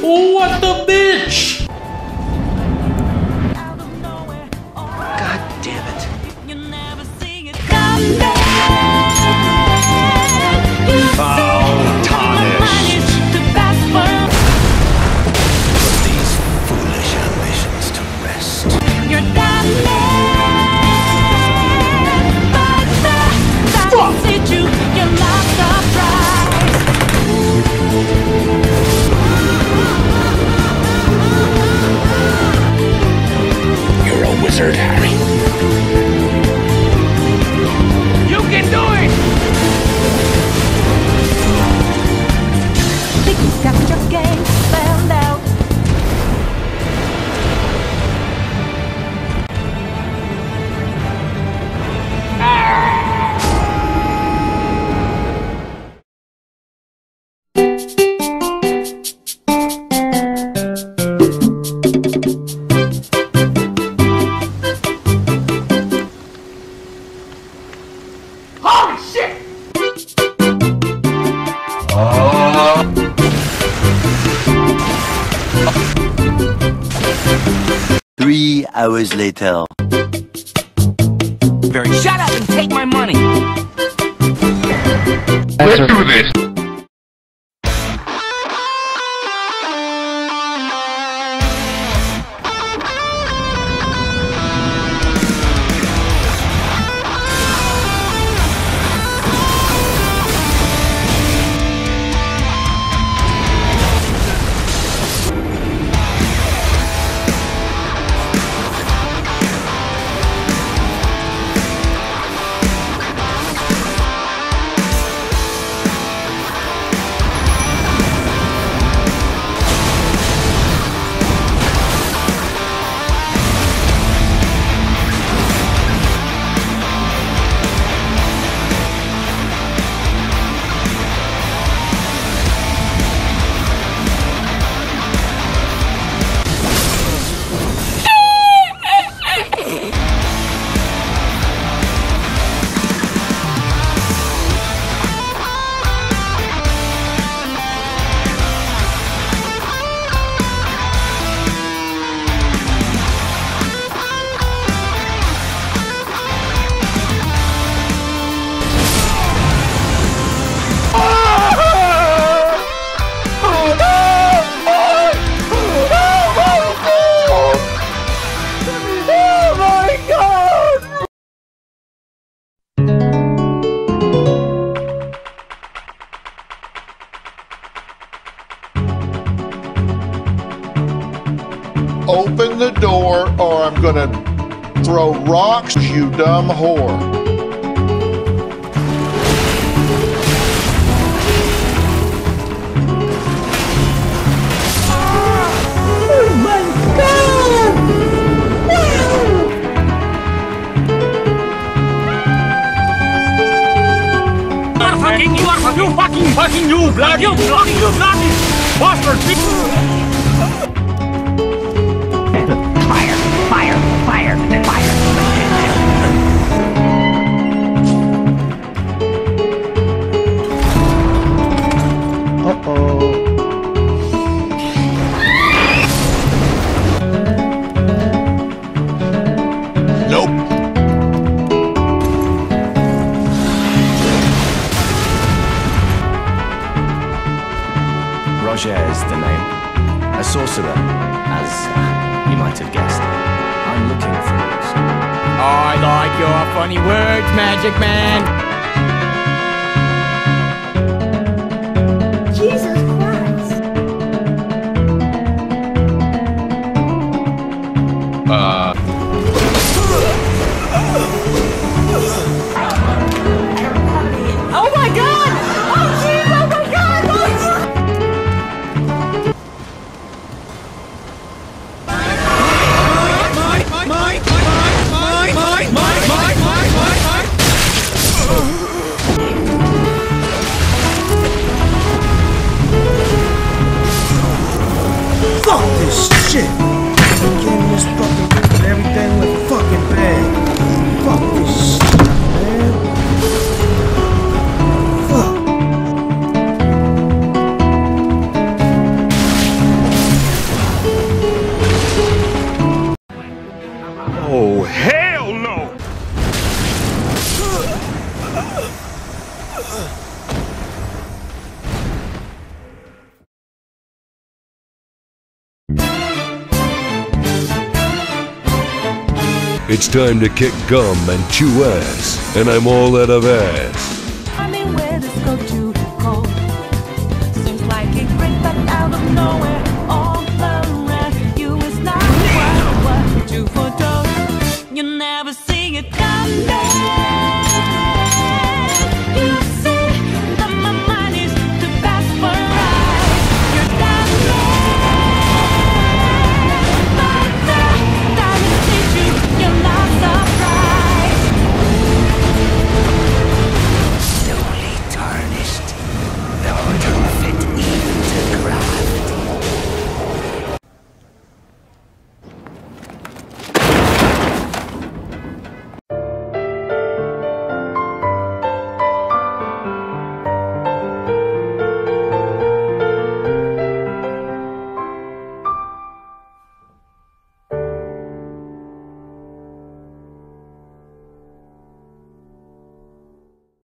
What the bitch? Three hours later. Very shut up and take my money! Open gonna throw rocks, you dumb whore. Oh fucking, you fucking, you fucking, fucking, you bloody, you bloody, you bloody bastard! Is the name. A sorcerer, as you might have guessed. I'm looking for it. I like your funny words, Magic Man. Fuck this shit. I'm getting this fucking and everything with fucking bad. Fuck this shit, man. Oh hell no! It's time to kick gum and chew ass, and I'm all out of ass. I mean, where this go to cold? Seems like it great, but out of nowhere, all around you is not what, what you do for dough. You never see it come down.